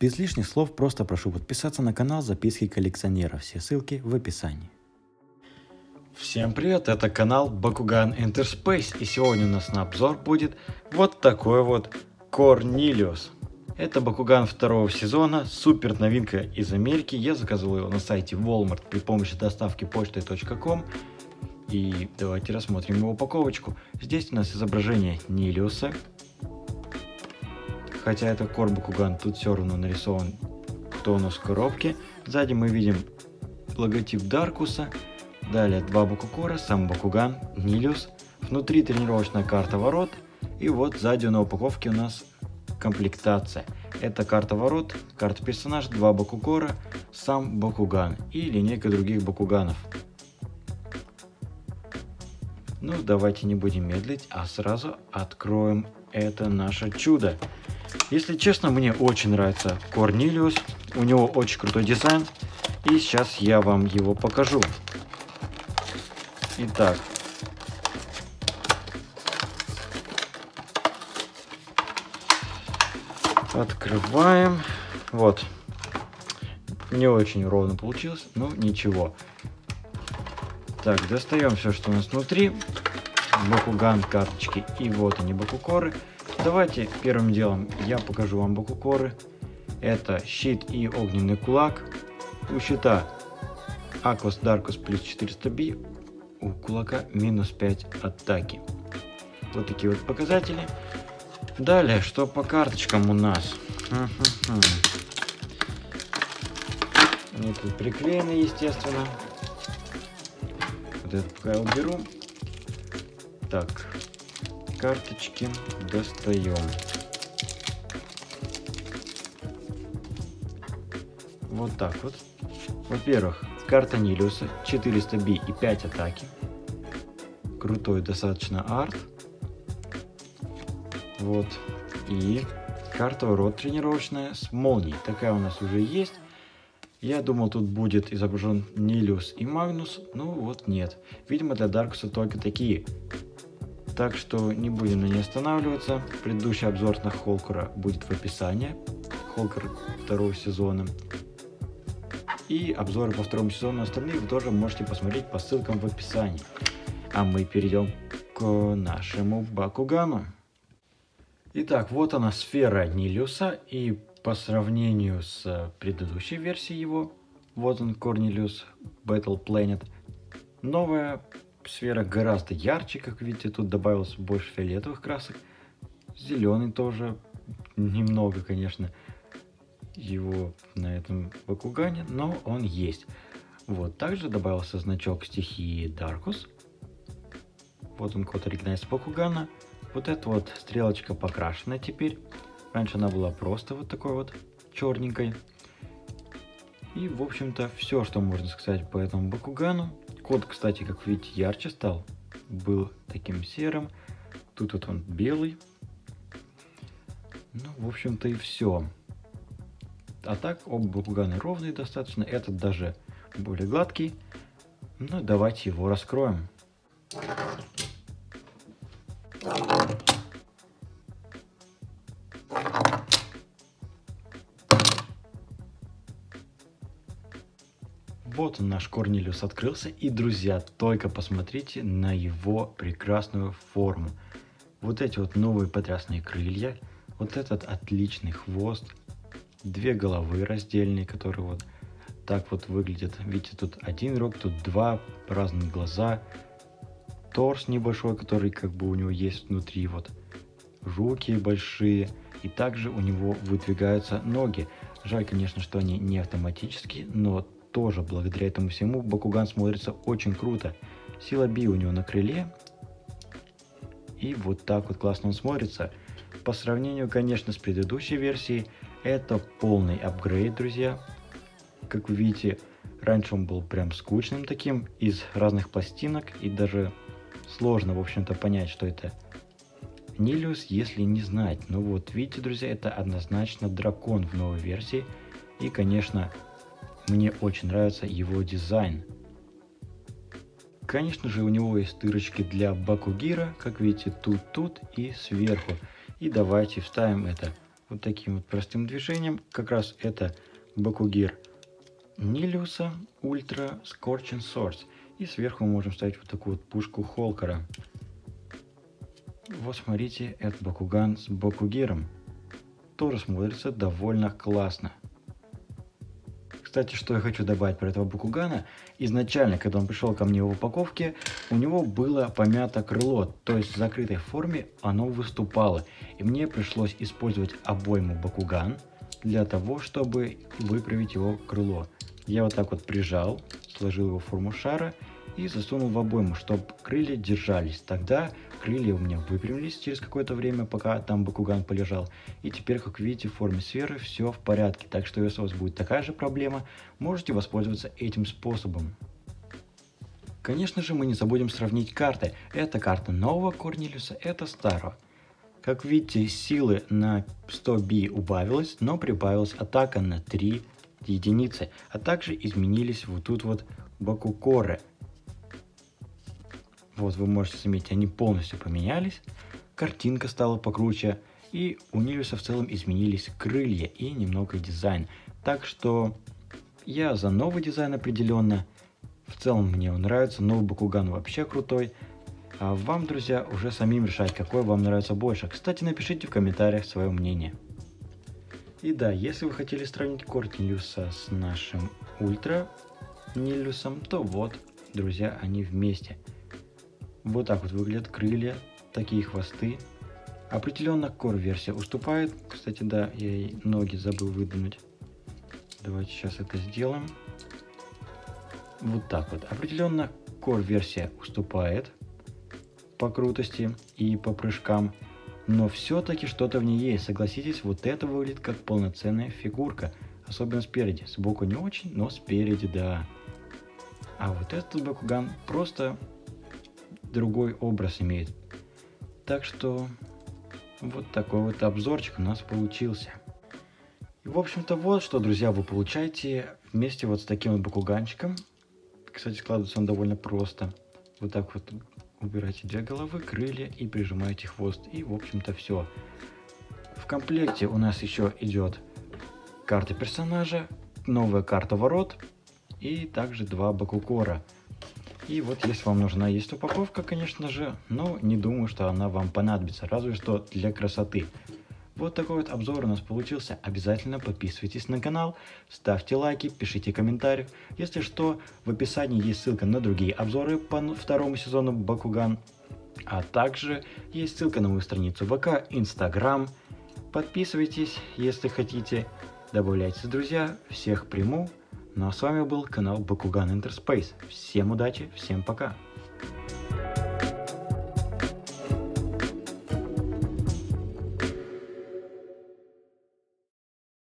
Без лишних слов просто прошу подписаться на канал Записки коллекционера. Все ссылки в описании. Всем привет, это канал Бакуган Interspace и сегодня у нас на обзор будет вот такой вот Корнилиус. Это Бакуган второго сезона, супер новинка из Америки. Я заказывал его на сайте Walmart при помощи доставки почтой.com. И давайте рассмотрим его упаковочку. Здесь у нас изображение Нилиуса. Хотя это Кор Бакуган, тут все равно нарисован тонус коробки. Сзади мы видим логотип Даркуса. Далее два Бакукора, сам Бакуган, Нилиус. Внутри тренировочная карта ворот. И вот сзади на упаковке у нас комплектация. Это карта ворот, карта персонаж, два Бакукора, сам Бакуган и линейка других Бакуганов. Ну, давайте не будем медлить, а сразу откроем это наше чудо. Если честно, мне очень нравится Корнилиус. У него очень крутой дизайн. И сейчас я вам его покажу. Итак, Открываем. Вот. Не очень ровно получилось, но ничего. Так, достаем все, что у нас внутри. Бакуган, карточки и вот они, бакукоры. Давайте первым делом я покажу вам бакукоры. Это щит и огненный кулак. У щита Aquas Darkus плюс 400B, у кулака минус 5 атаки. Вот такие вот показатели. Далее, что по карточкам у нас? Они тут приклеены, естественно. Вот это пока я уберу. Так, карточки достаем. Вот так вот. Во-первых, карта Нилиуса, 400 би и 5 атаки. Крутой достаточно арт. Вот. И карта урод тренировочная с молнией. Такая у нас уже есть. Я думал, тут будет изображен Нилиус и Магнус, но вот нет. Видимо, для Даркуса только такие. Так что не будем на ней останавливаться. Предыдущий обзор на Холкера будет в описании. Холкер второго сезона. И обзоры по второму сезону остальных вы тоже можете посмотреть по ссылкам в описании. А мы перейдем к нашему Бакугану. Итак, вот она сфера Нилиуса, и по сравнению с предыдущей версией его, вот он Корнилиус Battle Planet, новая сфера гораздо ярче, как видите, тут добавилось больше фиолетовых красок, зеленый тоже, немного, конечно, его на этом Бакугане, но он есть. Вот, также добавился значок стихии Даркус. Вот он код оригинального Бакугана. Вот эта вот стрелочка покрашена теперь. Раньше она была просто вот такой вот черненькой. И, в общем-то, все, что можно сказать по этому Бакугану. Код, кстати, как видите, ярче стал. Был таким серым. Тут вот он белый. Ну, в общем-то, и все. А так, оба Бакуганы ровные достаточно. Этот даже более гладкий. Ну, давайте его раскроем. Вот он, наш Корнилиус открылся. И, друзья, только посмотрите на его прекрасную форму. Вот эти вот новые потрясные крылья. Вот этот отличный хвост. Две головы раздельные, которые вот так вот выглядят. Видите, тут один рог, тут два разных глаза. Торс небольшой, который как бы у него есть внутри. Вот руки большие. И также у него выдвигаются ноги. Жаль, конечно, что они не автоматические, но тоже благодаря этому всему Бакуган смотрится очень круто. Сила Би у него на крыле. И вот так вот классно он смотрится. По сравнению, конечно, с предыдущей версией, это полный апгрейд, друзья. Как вы видите, раньше он был прям скучным таким, из разных пластинок, и даже сложно, в общем-то, понять, что это Нилиус, если не знать. Ну вот, видите, друзья, это однозначно дракон в новой версии. И, конечно, мне очень нравится его дизайн. Конечно же, у него есть дырочки для Бакугира, как видите, тут, тут и сверху. И давайте вставим это вот таким вот простым движением. Как раз это Бакугир Нилиуса Ультра Scorching Source. И сверху мы можем ставить вот такую вот пушку Холкера. Вот смотрите, это Бакуган с Бакугиром. Тоже смотрится довольно классно. Кстати, что я хочу добавить про этого Бакугана. Изначально, когда он пришел ко мне в упаковке, у него было помято крыло, то есть в закрытой форме оно выступало. И мне пришлось использовать обойму Бакуган для того, чтобы выправить его крыло. Я вот так вот прижал, сложил его в форму шара и засунул в обойму, чтобы крылья держались. Тогда крылья у меня выпрямились через какое-то время, пока там Бакуган полежал. И теперь, как видите, в форме сферы все в порядке. Так что если у вас будет такая же проблема, можете воспользоваться этим способом. Конечно же, мы не забудем сравнить карты. Это карта нового Корнелиуса, это старого. Как видите, силы на 100 би убавилось, но прибавилась атака на 3 единицы. А также изменились вот тут вот Бакукоры – вот вы можете заметить, они полностью поменялись. Картинка стала покруче. И у Нильюса в целом изменились крылья и немного дизайн. Так что я за новый дизайн определенно. В целом мне он нравится. Новый Бакуган вообще крутой. А вам, друзья, уже самим решать, какой вам нравится больше. Кстати, напишите в комментариях свое мнение. И да, если вы хотели сравнить Кортнилюса с нашим Ультра Нилюсом, то вот, друзья, они вместе. Вот так вот выглядят крылья, такие хвосты. Определенно Core-версия уступает. Кстати, да, я ей ноги забыл выдвинуть. Давайте сейчас это сделаем. Вот так вот. Определенно Core-версия уступает по крутости и по прыжкам. Но все-таки что-то в ней есть. Согласитесь, вот это выглядит как полноценная фигурка. Особенно спереди. Сбоку не очень, но спереди да. А вот этот Бакуган просто другой образ имеет. Так что вот такой вот обзорчик у нас получился. И в общем-то вот что, друзья, вы получаете вместе вот с таким вот бакуганчиком. Кстати, складывается он довольно просто. Вот так вот убираете две головы, крылья и прижимаете хвост. И в общем-то все. В комплекте у нас еще идет карта персонажа, новая карта ворот и также два бакукора. И вот если вам нужна есть упаковка, конечно же, но не думаю, что она вам понадобится, разве что для красоты. Вот такой вот обзор у нас получился. Обязательно подписывайтесь на канал, ставьте лайки, пишите комментарии. Если что, в описании есть ссылка на другие обзоры по второму сезону Бакуган. А также есть ссылка на мою страницу ВК, Инстаграм. Подписывайтесь, если хотите. Добавляйтесь, друзья. Всех приму. Ну а с вами был канал Бакуган Интерспейс. Всем удачи, всем пока.